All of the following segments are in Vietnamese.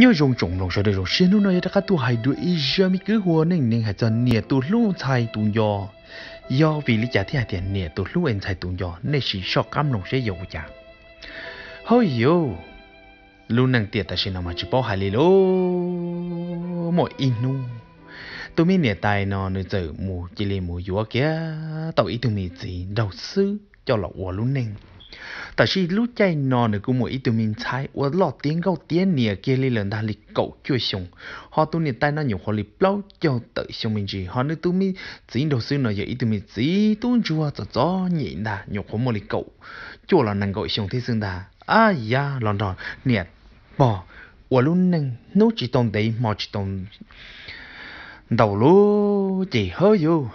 nhớ rong trồng lòng sợ đời rồi xin nó nói các tu hay đuổi giờ mi cứ hùa nên nên hay cho nhẹ tu luôn thay tu yo do vì lý giải thì tiền nhẹ tu luôn anh thay tu yo nên chỉ sợ cam lòng sẽ dầu chả hơi yo luôn năng tiệt ta xin mà chỉ bỏ hai lì lô mọi in nu tôi mi nhẹ tài nó nơi giờ mù chỉ lì mù yếu kia tao ý tu mi gì đầu sư cho lọ ủa luôn nên 但是 lúc chạy nó nữa cũng mỗi tụi mình 猜 và lọ tiếng gâu tiếng nè, kia lên lần lịch cậu chưa xong họ tụi nè tay nó nhiều họ lịch lâu cho tới xong mình gì họ nữa tụi mình chỉ đầu sư nó giờ ý tụi mình chỉ tụi chua cho cho nhịn ta nhiều họ một lịch cậu chua là nàng gọi xong thế xương ta à ya lòn đòn nè bỏ và luôn nàng nấu chỉ tồn đấy mà chỉ tồn. Đầu lúa chỉ hơi vô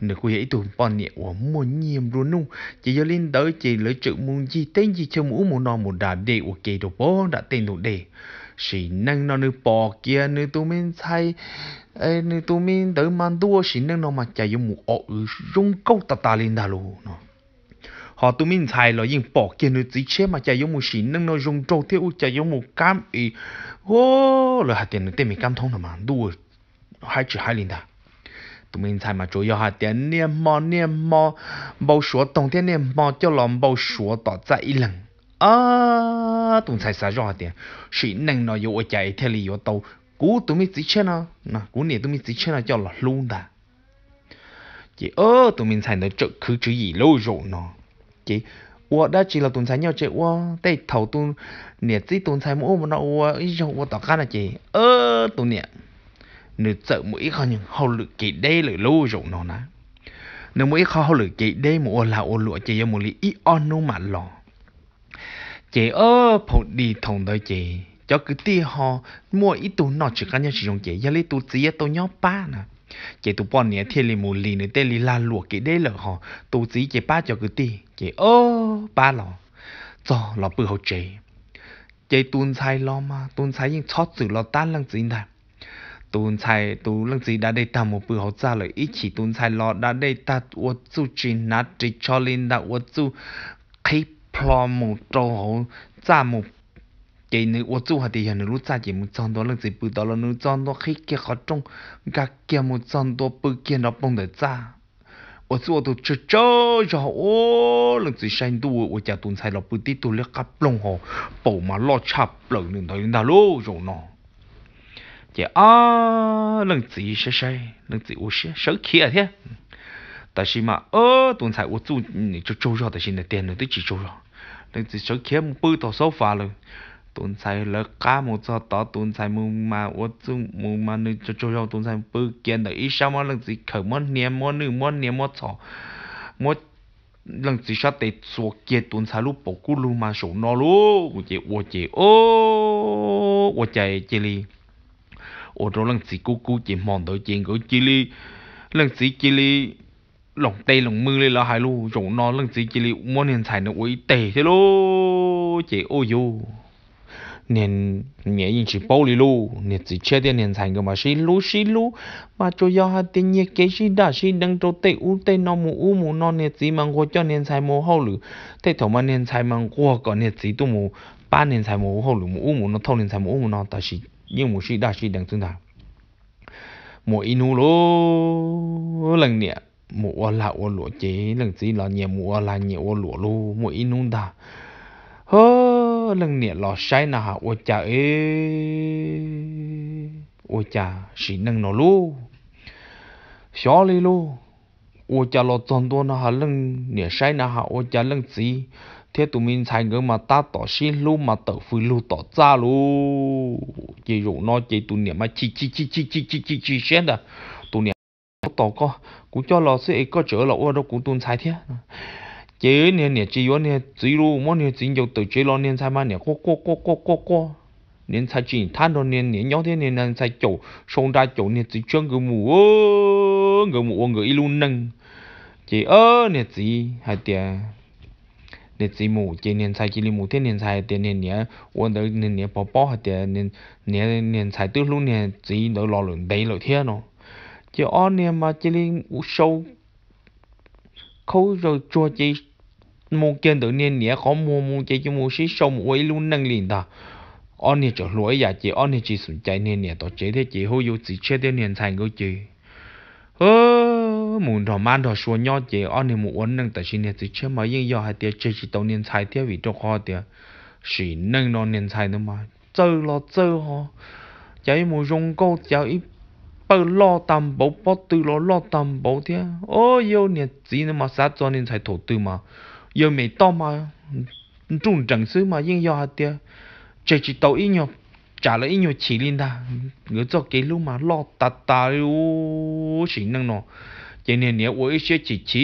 nếu cô ấy tụi bọn nhẹ của muốn nhiệm luôn nu chỉ do linh tới chỉ lấy chữ muốn gì, tên gì cho mũ muốn nó muốn đà để của kỳ đồ bố đã tên đồ để. Chỉ năng nó nữ bỏ kia, nữ tụi mình thay ê, nữ tụi mình tới mang đua. Chỉ năng nó mà chạy dùng một ổ rung câu tạt tạt lên đà luôn. nó. Họ tụi mình thay là những bỏ kia, nữ chỉ chế mà chạy dùng một chỉ năng nó rung trâu theo chạy dùng một cam ý ô là hạt tiền, nữ tên mình cam thông là mà đua. Hai chữ hai lên đã tụi mình thay mà chủ yếu hạt tiền niêm mò niêm mò bầu sủa tổng tiền niêm mò cho lòng bầu sủa tỏ ra lần à tụi thay xả rõ tiền sĩ năng nó yếu chạy theo lý yếu tàu cú tụi mình chỉ chơi nó nè cú này tụi mình chỉ chơi nó cho là luôn đã chị ơ tụi mình thay nó trợ cứ chữ gì lâu rồi nó chị ủa đã chỉ là tụi thay nhau chị ủa đây thầu tụi nè chỉ tụi thay mỗi mà nó ủa ý rồi ủa tỏ cái này chị ơ tụi nè nếu sợ mũi khó nhưng hậu lực kỳ đê lửa lô rộng nó ná. Nếu mũi khó hậu lực kỳ đê một là ô lụa chỉ một lý ít on nô mà lò. Chị ơ phụ đi thông tới chị cho cứ tia họ mua ít tụ nọ chỉ cần nhau sử dụng chị giờ lấy tụ chỉ tụ nhóc ba nè chị tụ bọn nhé thiên lì mù lì nữa tê lì la lụa kỳ đê lửa họ tụ chỉ chị ba cho cứ tia chị ơ ba lò, cho lò bự hậu chị chị tuôn sai lo mà tuôn sai nhưng chót sự lo tan lăng gì này tún sai tú lăng gì đã để ta một bữa học ra lời ít chỉ tún sai lo đã để ta uất chú chỉ nát. Chỉ cho lên đã uất chú khi plo một trâu hậu ra một cái nữ uất chú hạt tiền nữ lúc ra chỉ một trăm đó lăng gì. Bữa đó là nữ trăm đó khi kia khó trông. Gạt kia một trăm đó bữa kia nó bông được ra. Uất chú tôi chơi chơi cho ô lăng gì xanh tu uất cha tún sai lo bữa tí tu lấy cặp lông hồ bầu mà lo chập lợn đừng thấy nào luôn rồi nó chỉ à ờ, lần gì sẽ sai lần gì u sẽ sợ kia thế. Tại sao mà ơ tuần sau u tu này cho trâu rồi tại sao này tiền này tới chỉ trâu rồi. Lần gì sợ kia một bữa tao số phá luôn, tuần sau lỡ cá một cho tao tuần sau mu mà u tu mu mà này cho trâu rồi tuần sau bữa kia được ít sao mà lần gì khởi món niệm món nữ món niệm món chó món lần gì sao để số kia tuần sau lúc bỏ cú lu mà số nó lu u chỉ u chỉ ô u chạy chỉ li 我做 lần chỉ cú cú chỉ mòn tới chuyện của chỉ li lần chỉ chỉ li lòng tay lòng mưa lên là hai lu rồi nó. Lần sĩ chỉ li muốn hiện xài nó uy tệ thế lô. Chỉ ô dù nên mẹ nhìn chỉ bao lì lu nên chỉ chết đi nên xài cái mà xí lu xí lu mà cho do hai tiền nhẹ cái xí đã xí đang cho tệ u tệ nó mù u mù nó nên chỉ mang qua cho nên xài mù hậu lử. Thế thầu mà nên xài mang qua còn nên chỉ tu mù. Ba nên xài mù hậu lử, mù u mù nó, thâu nên xài mù u mù nó. Ta xí như một sĩ đa sĩ đang tương thảo một inu lô lần nè. Một ô là ô lụa chế lần gì là nhẹ. Một ô là nhẹ ô lụa lô. Một inu đà hơ lần nè lò sai nà hà. Ô chà ê. Ô chà, sĩ nâng nó lô. Xó lì lô. Ô chà lò toàn đô nà hà lần nè sai nà hà. Ô chà lần gì thế tụi mình xài ngỡ mà ta tỏ xin lu mà tỏ phi lu tỏ ra lu. Chỉ dụ nó chỉ tụi niệm mà chi chi chi chi chi chi chi chi xem đó à. tụi niệm tỏ có cũng cho lò sẽ có trở là ở đâu cũng tuân xài thế. Chế nè nè chỉ vô nè chỉ lu mỗi nè chỉ dụ tự chế lo nè, xài mà nè, co co co co co co. Nè, xài chỉ than đó nè nè nhau thế nè nè, xài chỗ sông ra chỗ nè chỉ chân người mù người mù người ilu nâng. Chỉ ơ nè chỉ hai tiền để chỉ mù chỉ niên sai chỉ mù thế niên sai tiền niên nhẹ quân tới niên nhẹ bỏ bỏ tiền niên nhẹ niên sai lúc niên chỉ đỡ lo lượng đấy lợi thế nó. Chỉ ở niên mà chỉ li sâu khâu rồi cho chỉ mù tự niên nhẹ có mua mù chỉ chỉ mù xí sâu ấy luôn năng liền ta. Anh này cho lỗi giả chỉ anh này chỉ sủng chạy nên nè tổ chế thế chỉ hô yêu chỉ chết đến niên thành của chị ơ! Muốn thọ man thọ xua nhau chế ở này muốn uốn nâng tại xin nè chỉ chết mà yên do hai tia chơi chỉ tàu niên thành theo vì trong kho tia. Chỉ nâng nó niên thành nữa mà. Chơi lo chơi ho. Chạy một rong câu chạy ít bơ lo tam bố, bó tư lo lo tam bố thế ô, yêu nè chỉ nữa mà, sát cho nên 才投 tư mà. Yêu mày to mà trung trần xứ mà yên do hai tia. Chỉ chỉ tàu ít nhau trả lại nhiều chỉ linh ta người cho cái lúc mà, lo tạt tạt u chỉ năng nó 今年年我一些机器，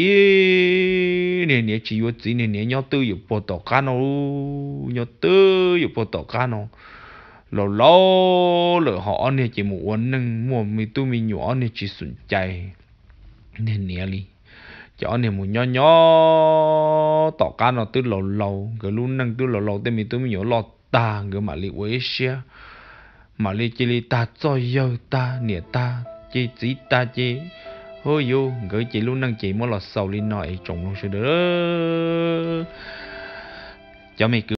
年年只有几年年要都有不到干咯，要都有不到干咯。lâu lâu lỡ họ nè chỉ một nâng mua mì tu mì nhỏ nè chỉ sụn chay nên nè li cho nè một nhỏ nhỏ tỏ cá nó tư lâu lâu luôn nâng tư lâu lâu tên mì tu mì nhỏ lo ta cái mà li quế xe mà li chỉ li ta cho yêu ta nè ta chỉ chỉ ta chỉ hôi yêu gửi chị luôn năng chị mỗi lọt sầu lên nội trồng luôn sự đỡ. Cho mày cứ